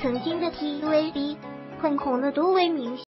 曾经的 TVB 很红的多位明星。